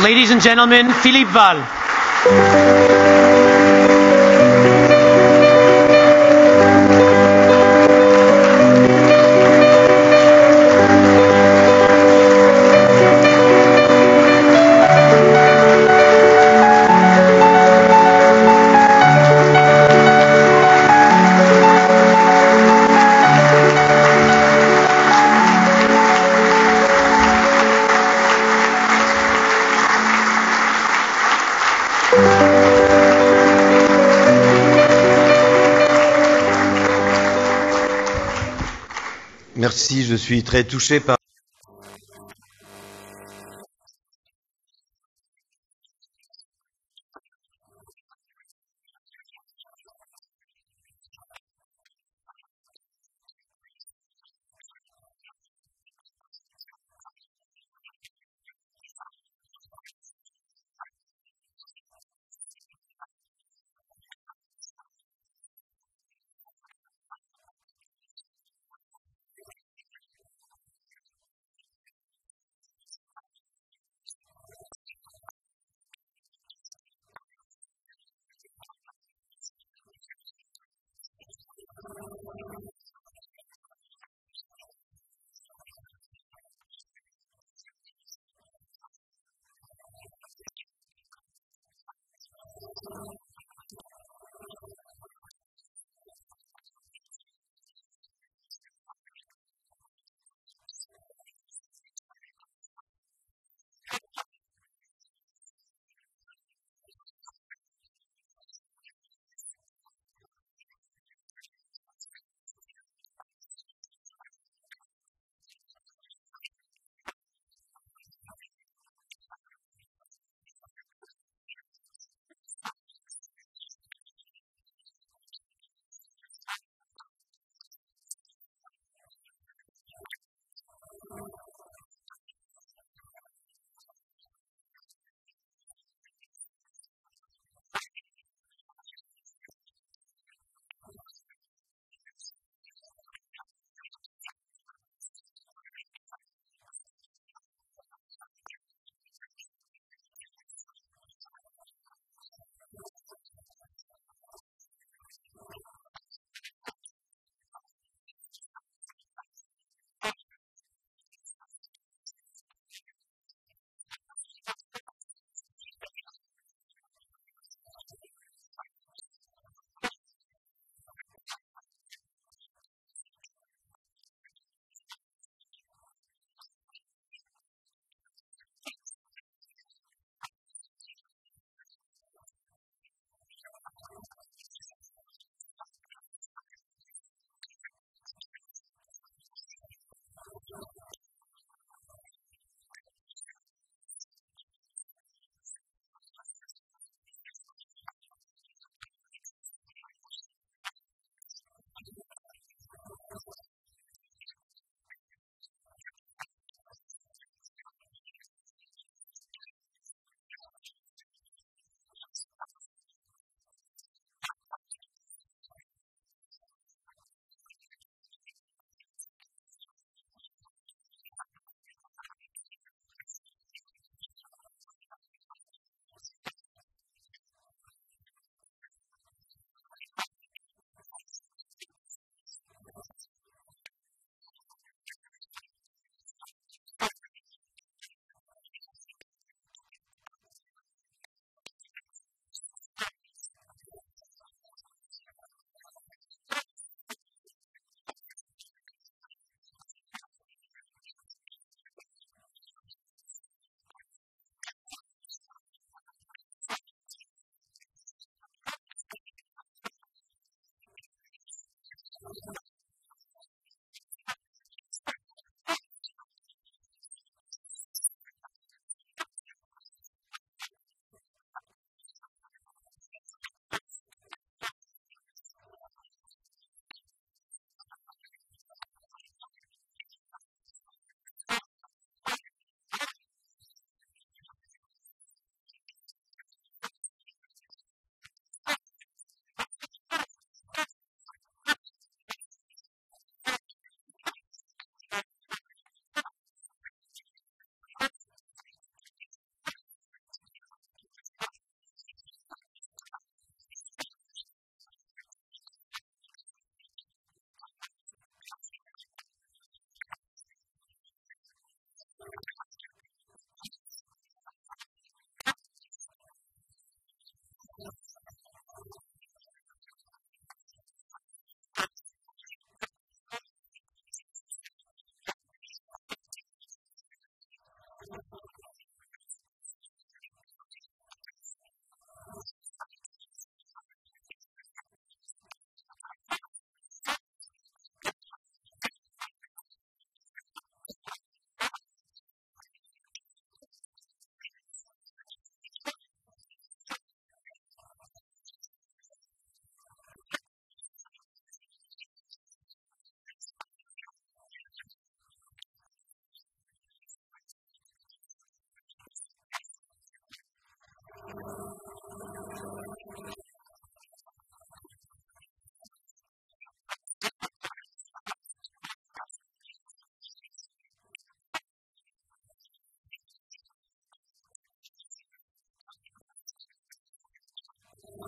Ladies and gentlemen, Philippe Val. Suis très touché par